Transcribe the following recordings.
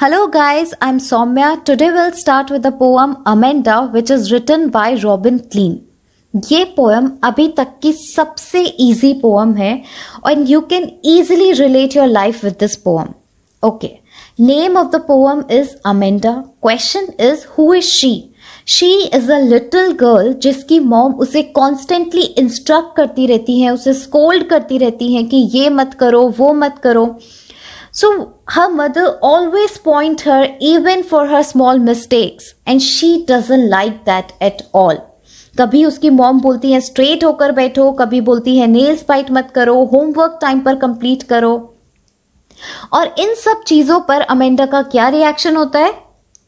Hello guys, I'm Soumya. Today we'll start with the poem Amanda which is written by Robin Clean. ये poem अभी तक की सबसे easy poem है and you can easily relate your life with this poem okay name of the poem is Amanda question is who is she she is a little girl जिसकी mom उसे constantly instruct करती रहती है उसे scold करती रहती है कि ये मत करो वो मत करो. सो her mother always point her even for her small mistakes, and she doesn't like that at all. कभी उसकी मॉम बोलती है स्ट्रेट होकर बैठो. कभी बोलती है नेल्स बाइट मत करो होमवर्क टाइम पर कंप्लीट करो. और इन सब चीज़ों पर अमेंडा का क्या रिएक्शन होता है?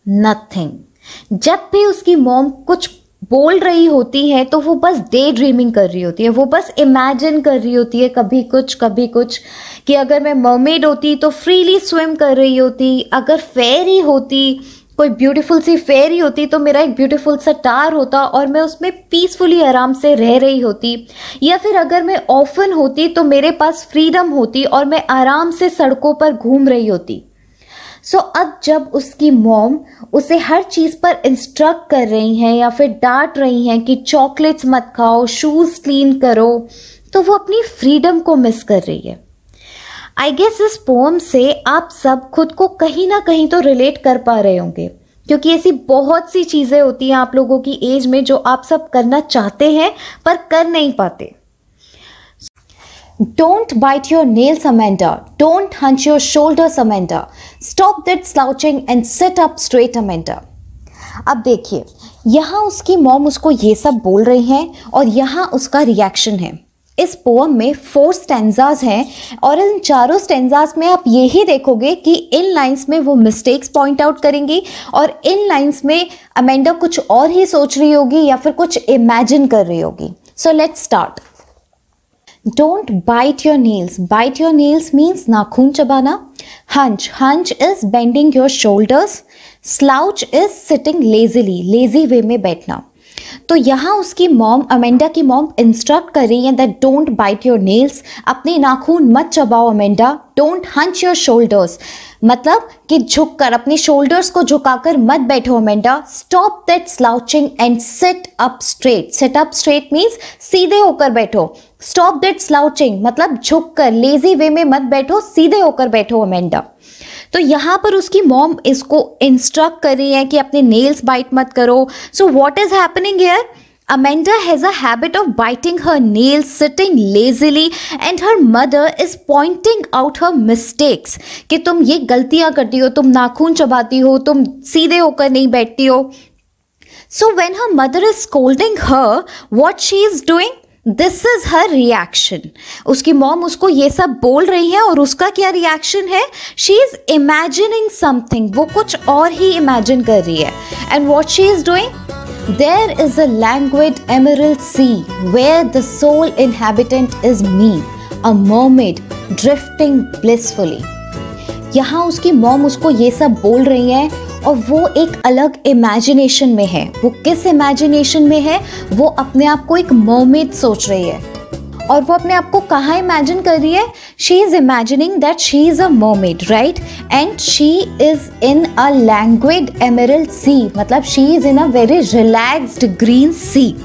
नथिंग जब भी उसकी मॉम कुछ बोल रही होती है तो वो बस डे ड्रीमिंग कर रही होती है, वो बस इमेजिन कर रही होती है कभी कुछ कभी कुछ, कि अगर मैं मर्मेड होती तो फ्रीली स्विम कर रही होती, अगर फेरी होती, कोई ब्यूटीफुल सी फेरी होती तो मेरा एक ब्यूटीफुल सा टार होता और मैं उसमें पीसफुली आराम से रह रही होती। या फिर अगर मैं ऑफन होती तो मेरे पास फ्रीडम होती और मैं आराम से सड़कों पर घूम रही होती। सो so, अब जब उसकी मॉम उसे हर चीज़ पर इंस्ट्रक्ट कर रही हैं या फिर डांट रही हैं कि चॉकलेट्स मत खाओ शूज़ क्लीन करो तो वो अपनी फ्रीडम को मिस कर रही है। आई गेस इस पोम से आप सब खुद को कहीं ना कहीं तो रिलेट कर पा रहे होंगे क्योंकि ऐसी बहुत सी चीज़ें होती हैं आप लोगों की एज में जो आप सब करना चाहते हैं पर कर नहीं पाते। Don't bite your nails, Amanda. Don't hunch your shoulders, Amanda. Stop that slouching and sit up straight, Amanda. अब देखिए यहाँ उसकी मॉम उसको ये सब बोल रही हैं और यहाँ उसका रिएक्शन है इस पोअम में फोर स्टेंजाज हैं और इन चारों स्टेंजाज में आप ये ही देखोगे कि इन लाइंस में वो मिस्टेक्स पॉइंट आउट करेंगी और इन लाइंस में अमेंडा कुछ और ही सोच रही होगी या फिर कुछ इमेजिन कर रही होगी so let's start don't bite your nails bite your nails means नाखून चबाना hunch hunch is bending your shoulders slouch is sitting lazily lazy way में बैठना तो यहाँ उसकी मॉम अमेंडा की मॉम इंस्ट्रक्ट कर रही है that don't bite your nails अपने नाखून मत चबाओ Amanda don't hunch your shoulders मतलब कि झुक कर अपने शोल्डर्स को झुकाकर मत बैठो Amanda stop that slouching and set up straight set up straight means सीधे होकर बैठो. स्टॉप दैट स्लाउचिंग मतलब झुक कर लेजी वे में मत बैठो, सीधे होकर बैठो अमेंडा तो यहाँ पर उसकी मॉम इसको इंस्ट्रक्ट कर रही है कि अपने नेल्स बाइट मत करो so what is happening here Amanda has a habit of biting her nails, sitting lazily, and her mother is pointing out her mistakes कि तुम ये गलतियाँ करती हो तुम नाखून चबाती हो तुम सीधे होकर नहीं बैठती हो So when her mother is scolding her, what she is doing? This is her reaction उसकी मॉम उसको ये सब बोल रही है और उसका क्या रिएक्शन है? शी इज़ इमेजिनिंग समथिंग वो कुछ और ही इमेजिन कर रही है। And what she is doing there is a language emerald sea where the sole inhabitant is me a mermaid drifting blissfully यहाँ उसकी मॉम उसको ये सब बोल रही है और वो एक अलग इमेजिनेशन में है। वो किस इमेजिनेशन में है? वो अपने आप को एक मोमेड सोच रही है। और वो अपने आप को कहाँ इमेजिन कर रही है? She is imagining that she is a mermaid right and she is in a language emerald sea मतलब she is in a very relaxed green sea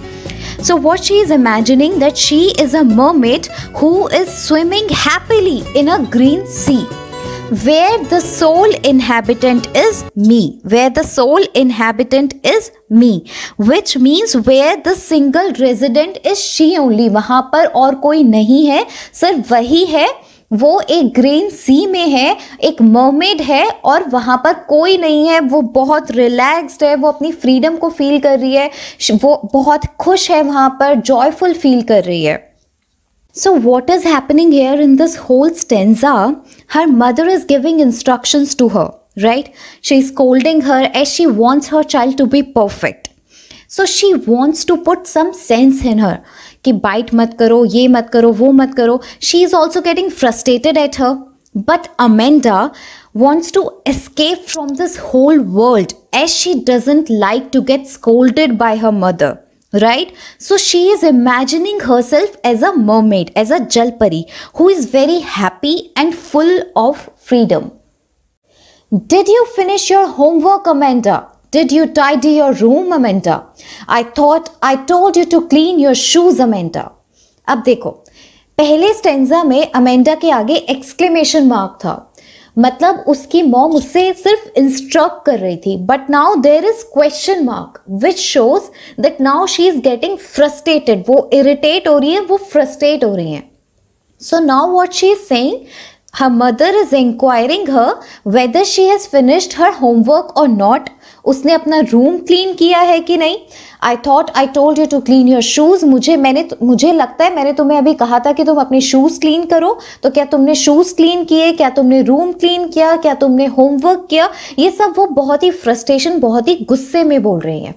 So what she is imagining that she is a mermaid who is swimming happily in a green sea. Where the sole inhabitant is me where the sole inhabitant is me which means where the single resident is she only वहाँ पर और कोई नहीं है सिर्फ़ वही है वो एक ग्रीन सी में है एक मर्मेड है और वहाँ पर कोई नहीं है वो बहुत रिलैक्स्ड है वो अपनी फ्रीडम को फील कर रही है वो बहुत खुश है वहाँ पर जॉयफुल फील कर रही है So, what is happening here in this whole stanza? Her mother is giving instructions to her, right? She is scolding her as she wants her child to be perfect. So, she wants to put some sense in her कि bite mat karo, ye mat karo, wo mat karo. She is also getting frustrated at her. But Amanda wants to escape from this whole world as she doesn't like to get scolded by her mother right so she is imagining herself as a mermaid as a jalpari who is very happy and full of freedom Did you finish your homework, Amanda? Did you tidy your room, Amanda? I thought I told you to clean your shoes, Amanda. अब देखो पहले stanza में Amanda के आगे exclamation mark था मतलब उसकी mom उससे सिर्फ़ इंस्ट्रक्ट कर रही थी. But now there is question mark which shows that now she is getting frustrated वो इरिटेट हो रही है, वो फ्रस्ट्रेट हो रही है. So now what she is saying her mother is inquiring her whether she has finished her homework or not. उसने अपना रूम क्लीन किया है कि नहीं? I thought I told you to clean your shoes मुझे, मैंने मुझे लगता है, मैंने तुम्हें अभी कहा था कि तुम अपने शूज़ क्लीन करो। तो क्या तुमने शूज़ क्लीन किए? क्या तुमने रूम क्लीन किया? क्या तुमने होमवर्क किया? ये सब वो बहुत ही फ्रस्ट्रेशन बहुत ही गुस्से में बोल रही हैं।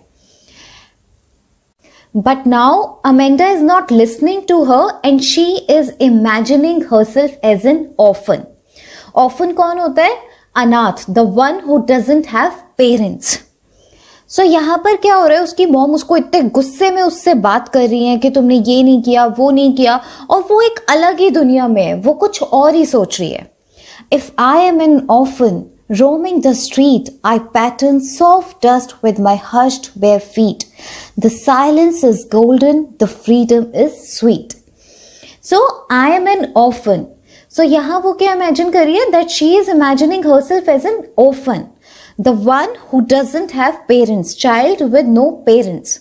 But now Amanda is not listening to her and she is imagining herself as an orphan. Orphan कौन होता है? अनाथ the one who doesn't have parents so so, यहाँ पर क्या हो रहा है? उसकी मॉम उसको इतने गुस्से में उससे बात कर रही है कि तुमने ये नहीं किया वो नहीं किया और वो एक अलग ही दुनिया में है। वो कुछ और ही सोच रही है। If I am an orphan roaming the street I pattern soft dust with my hushed bare feet the silence is golden the freedom is sweet so I am an orphan so यहाँ वो क्या imagine करिए that she is imagining herself as an orphan the one who doesn't have parents, child with no parents.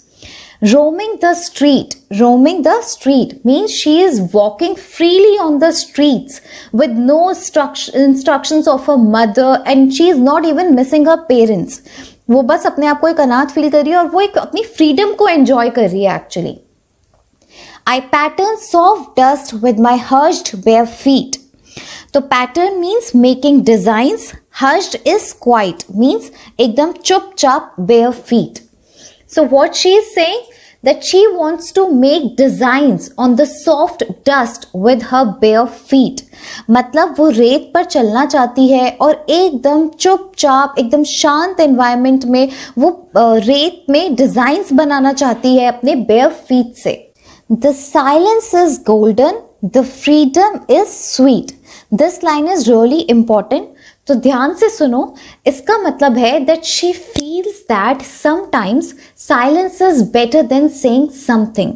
Roaming the street. Roaming the street means she is walking freely on the streets with no instructions of her mother and she is not even missing her parents. वो बस अपने आप को एक अनाथ feel कर रही है और वो एक अपनी फ्रीडम को एंजॉय कर रही है actually I pattern soft dust with my hushed bare feet तो pattern means making designs hushed is quiet means एकदम चुपचाप bare feet So what she is saying, that she wants to make designs on the soft dust with her bare feet. मतलब वो रेत पर चलना चाहती है और एकदम चुपचाप एकदम शांत एनवायरमेंट में वो रेत में डिजाइंस बनाना चाहती है अपने बेयर फीट से the silence is golden the freedom is sweet this line is really important तो ध्यान से सुनो, इसका मतलब है that she feels that sometimes silence is better than saying something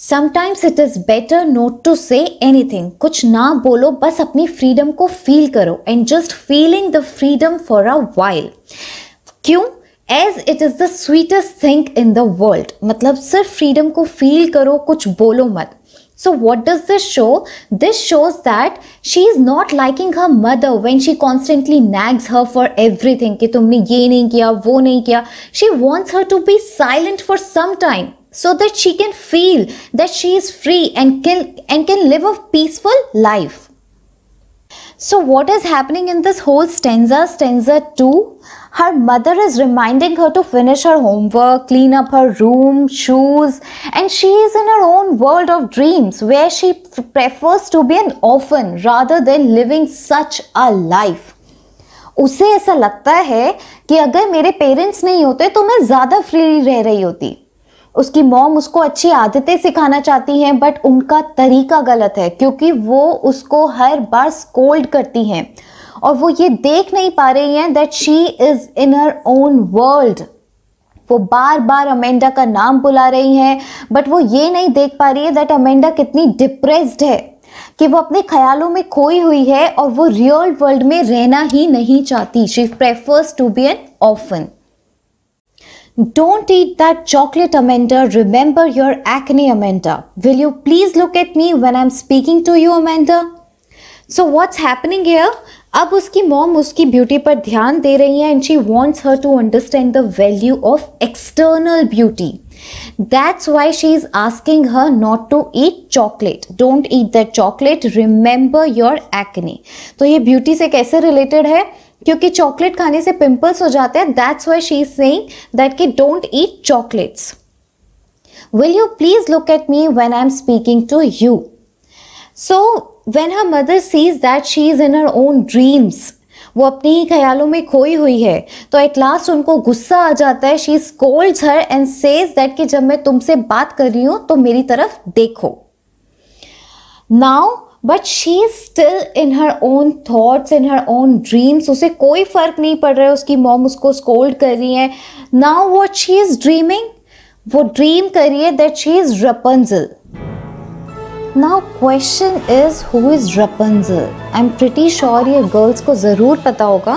sometimes it is better not to say anything कुछ ना बोलो, बस अपनी फ्रीडम को फील करो and just feeling the freedom for a while क्यों? As it is the sweetest thing in the world मतलब सिर्फ़ फ्रीडम को फील करो, कुछ बोलो मत. So what does this show? This shows that she is not liking her mother when she constantly nags her for everything कि तुमने ये नहीं किया वो नहीं किया She wants her to be silent for some time so that she can feel that she is free and can, and can live a peaceful life. So what is happening in this whole stanza, stanza 2? Her mother is reminding her to finish her homework, clean up her room, shoes, and she is in her own world of dreams where she prefers to be an orphan rather than living such a life. उसे ऐसा लगता है कि अगर मेरे parents नहीं होते तो मैं ज़्यादा फ्री रह रही होती उसकी मॉम उसको अच्छी आदतें सिखाना चाहती हैं बट उनका तरीका गलत है क्योंकि वो उसको हर बार स्कोल्ड करती हैं और वो ये देख नहीं पा रही हैं that she is in her own world वो बार बार अमेंडा का नाम बुला रही हैं बट वो ये नहीं देख पा रही है दैट अमेंडा कितनी डिप्रेस्ड है कि वो अपने ख्यालों में खोई हुई है और वो रियल वर्ल्ड में रहना ही नहीं चाहती she prefers to be an often Don't eat that chocolate, Amanda. Remember your acne, Amanda. Will you please look at me when I'm speaking to you, Amanda? So what's happening here? अब उसकी mom उसकी beauty पर ध्यान दे रही है and she wants her to understand the value of external beauty that's why she is asking her not to eat chocolate don't eat that chocolate remember your acne. तो ये ब्यूटी से कैसे रिलेटेड है? क्योंकि चॉकलेट खाने से pimples हो जाते हैं. That's why she is saying that कि don't eat chocolates will you please look at me when I am speaking to you so when her mother sees that she is in her own dreams वो अपने ही ख्यालों में खोई हुई है तो at last उनको गुस्सा आ जाता है। She scolds her and says that कि जब मैं तुमसे बात कर रही हूँ तो मेरी तरफ़ देखो। Now but she is still in her own thoughts in her own dreams उसे कोई फ़र्क नहीं पड़ रहा है, उसकी मॉम उसको स्कोल्ड कर रही है। Now what she is dreaming वो ड्रीम करिए that she is Rapunzel now question is who is Rapunzel I am pretty sure ये गर्ल्स को ज़रूर पता होगा,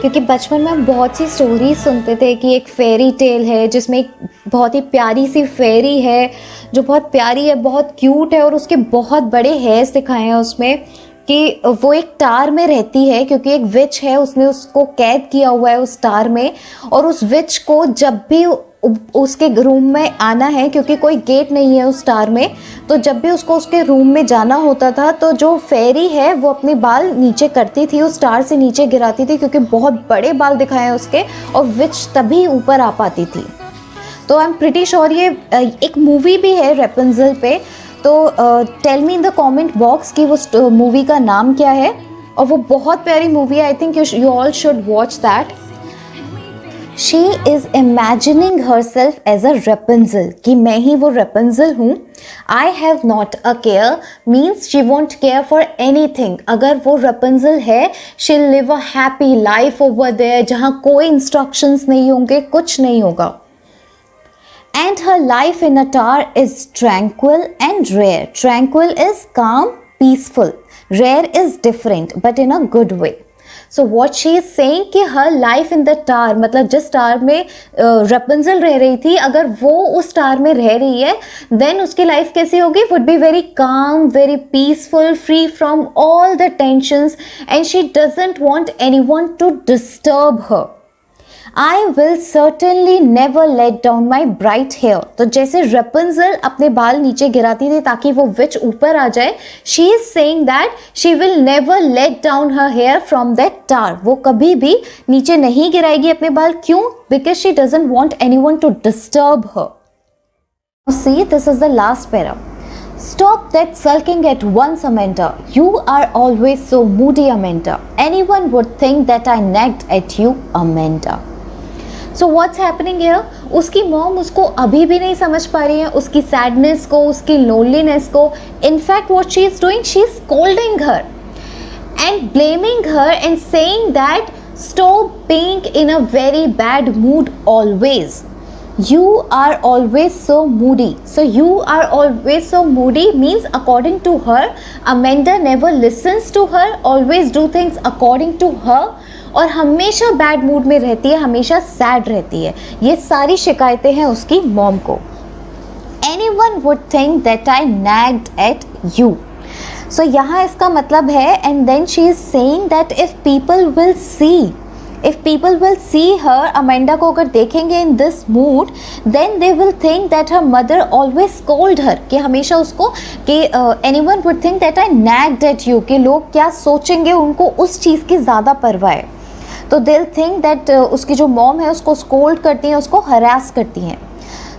क्योंकि बचपन में हम बहुत सी स्टोरीज सुनते थे कि एक फेरी टेल है, जिसमें एक बहुत ही प्यारी सी फेरी है, जो बहुत प्यारी है, बहुत क्यूट है, और उसके बहुत बड़े हेयर्स दिखाए हैं उसमें, कि वो एक टार में रहती है, क्योंकि एक विच है, उसने उसको कैद किया हुआ है उस टार में, और उस विच को जब भी उसके रूम में आना है क्योंकि कोई गेट नहीं है उस स्टार में। तो जब भी उसको उसके रूम में जाना होता था तो जो फेरी है, वो अपने बाल नीचे करती थी, उस स्टार से नीचे गिराती थी क्योंकि बहुत बड़े बाल दिखाए हैं उसके और विच तभी ऊपर आ पाती थी। तो आई एम प्रिटी श्योर ये एक मूवी भी है रेपन्जल पे। तो tell me in the comment box कि वो मूवी का नाम क्या है। और वो बहुत प्यारी मूवी है I think you all should watch that she is imagining herself as a Rapunzel कि मैं ही वो रेपन्जल हूँ I have not a care means she want care for anything अगर वो रेपन्जल है she live a happy life over there जहाँ कोई इंस्ट्रक्शंस नहीं होंगे कुछ नहीं होगा and her life in a tower is tranquil and rare tranquil is calm peaceful rare is different but in a good way so what she is saying कि her life in the tower मतलब जिस टार में रपंजल रह रही थी, अगर वो उस टार में रह रही है देन उसकी लाइफ कैसी होगी? Would be very calm very peaceful free from all the tensions and she doesn't want anyone to disturb her I will certainly never let down my bright hair तो जैसे रपंजल अपने बाल नीचे गिराती थी ताकि वो विच ऊपर आ जाए she is saying that she will never let down her hair from that tower वो कभी भी नीचे नहीं गिराएगी अपने बाल क्यों because she doesn't want anyone to disturb her see this is the last para Stop that sulking at once, Amanda. You are always so moody, Amanda. Anyone would think that I nagged at you, Amanda. So what's happening here उसकी mom उसको अभी भी नहीं समझ पा रही है उसकी सैडनेस को उसकी लोनलीनेस को in fact what she is doing she is scolding her and blaming her and saying that stop being in a very bad mood always you are always so moody so you are always so moody means according to her amanda never listens to her always do things according to her और हमेशा bad mood में रहती है, हमेशा sad रहती है। ये सारी शिकायतें हैं उसकी मॉम को। Anyone would think that I nagged at you so यहाँ इसका मतलब है and then she is saying that if people will see if people will see her Amanda को अगर देखेंगे in this mood then they will think that her mother always scold her कि हमेशा उसको, कि anyone would think that I nagged at you कि लोग क्या सोचेंगे उनको उस चीज़ की ज़्यादा परवाह है। तो दिल थिंक दैट उसकी जो मॉम है उसको स्कोल्ड करती हैं उसको हरास करती हैं।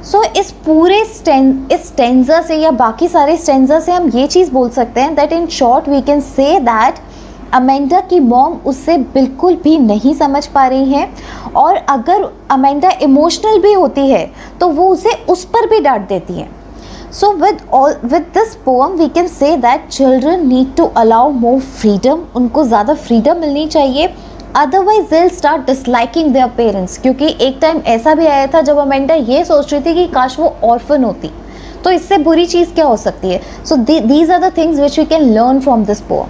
सो so, इस पूरे स्टें इस स्टेंजा से या बाकी सारे स्टेंजा से हम ये चीज़ बोल सकते हैं that in short we can say that Amanda की मॉम उससे बिल्कुल भी नहीं समझ पा रही हैं और अगर अमेंडा इमोशनल भी होती है तो वो उसे उस पर भी डांट देती हैं। So with all with this poem we can say that children need to allow more freedom उनको ज़्यादा फ्रीडम मिलनी चाहिए। अदरवाइज़ दिल स्टार्ट डिसलाइकिंग देयर पेरेंट्स क्योंकि एक टाइम ऐसा भी आया था जब अमेंडा ये सोच रही थी कि काश वो ऑर्फन होती। तो इससे बुरी चीज़ क्या हो सकती है? So these are the things which we can learn from this poem